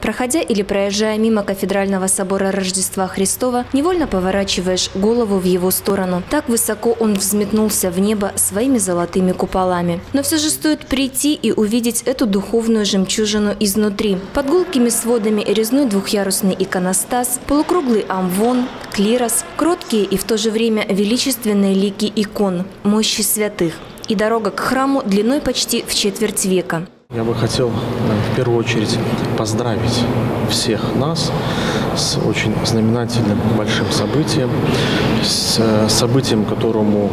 Проходя или проезжая мимо кафедрального собора Рождества Христова, невольно поворачиваешь голову в его сторону. Так высоко он взметнулся в небо своими золотыми куполами. Но все же стоит прийти и увидеть эту духовную жемчужину изнутри. Под гулкими сводами резной двухъярусный иконостас, полукруглый амвон, клирос, кроткие и в то же время величественные лики икон, мощи святых. И дорога к храму длиной почти в четверть века. Я бы хотел в первую очередь поздравить всех нас с очень знаменательным большим событием, с э, событием, которому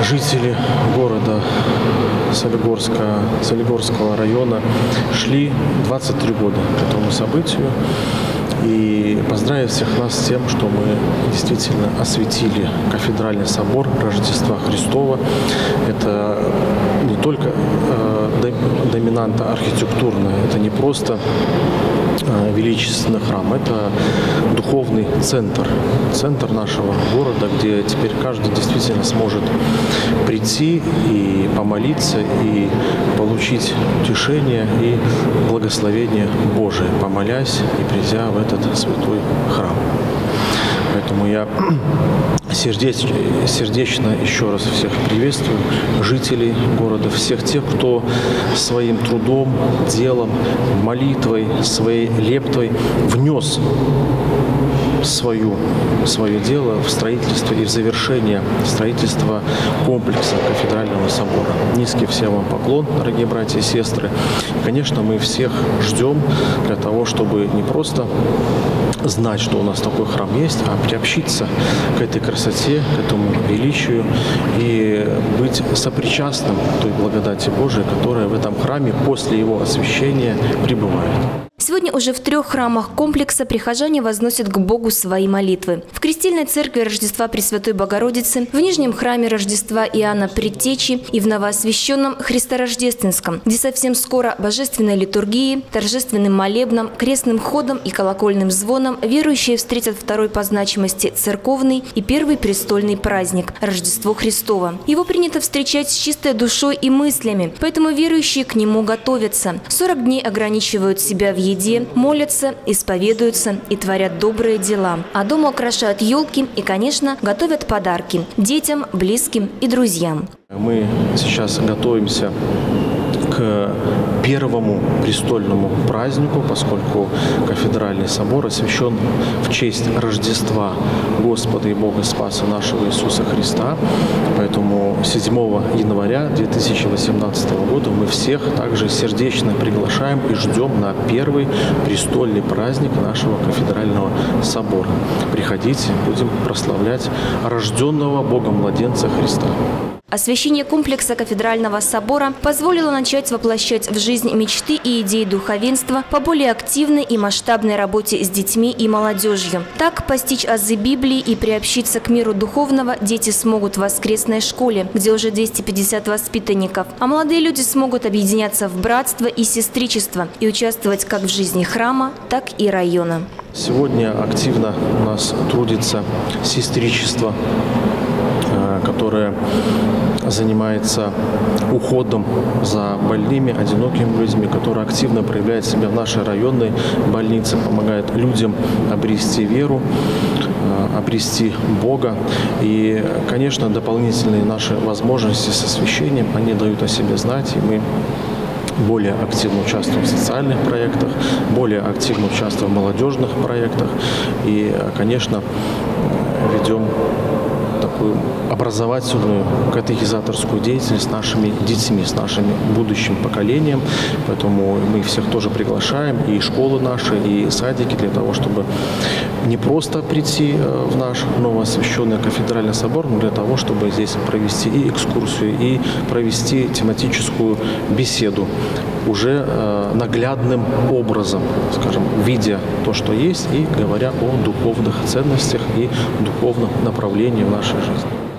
жители города Солигорска, Солигорского района шли 23 года к этому событию. И поздравить всех нас с тем, что мы действительно осветили кафедральный собор Рождества Христова. Это не только э, доминанта архитектурная, это не просто величественный храм, это духовный центр, центр нашего города, где теперь каждый действительно сможет прийти и помолиться, и получить утешение и благословение Божие, помолясь и придя в этот святой храм. Поэтому я сердечно, сердечно еще раз всех приветствую, жителей города, всех тех, кто своим трудом, делом, молитвой, своей лептой внес свою, свое дело в строительство и в завершение строительства комплекса кафедрального собора. Низкий всем вам поклон, дорогие братья и сестры. Конечно, мы всех ждем для того, чтобы не просто знать, что у нас такой храм есть, а приобщиться к этой красоте, к этому величию и быть сопричастным той благодати Божией, которая в этом храме после его освящения пребывает. Сегодня уже в трех храмах комплекса прихожане возносят к Богу свои молитвы. В Крестильной церкви Рождества Пресвятой Богородицы, в Нижнем храме Рождества Иоанна Предтечи и в новоосвященном Христорождественском, где совсем скоро божественной литургии, торжественным молебном, крестным ходом и колокольным звоном верующие встретят второй по значимости церковный и первый престольный праздник – Рождество Христово. Его принято встречать с чистой душой и мыслями, поэтому верующие к нему готовятся. 40 дней ограничивают себя в еде, молятся, исповедуются и творят добрые дела. А дома украшают елки и, конечно, готовят подарки детям, близким и друзьям. Мы сейчас готовимся к первому престольному празднику, поскольку кафедральный собор освящен в честь Рождества Господа и Бога Спаса нашего Иисуса Христа. Поэтому 7 января 2018 года мы всех также сердечно приглашаем и ждем на первый престольный праздник нашего кафедрального собора. Приходите, будем прославлять рожденного Богом младенца Христа. Освящение комплекса кафедрального собора позволило начать воплощать в жизнь мечты и идеи духовенства по более активной и масштабной работе с детьми и молодежью. Так, постичь азы Библии и приобщиться к миру духовного дети смогут в воскресной школе, где уже 250 воспитанников, а молодые люди смогут объединяться в братство и сестричество и участвовать как в жизни храма, так и района. Сегодня активно у нас трудится сестричество которая занимается уходом за больными, одинокими людьми, которая активно проявляет себя в нашей районной больнице, помогает людям обрести веру, э, обрести Бога. И, конечно, дополнительные наши возможности с освящением, они дают о себе знать, и мы более активно участвуем в социальных проектах, более активно участвуем в молодежных проектах и, конечно, ведем такую образовательную катехизаторскую деятельность с нашими детьми, с нашим будущим поколением. Поэтому мы всех тоже приглашаем, и школы наши, и садики, для того, чтобы не просто прийти э, в наш новоосвященный кафедральный собор, но для того, чтобы здесь провести и экскурсию, и провести тематическую беседу уже э, наглядным образом, скажем, видя то, что есть, и говоря о духовных ценностях и духовном направлении в нашей жизни.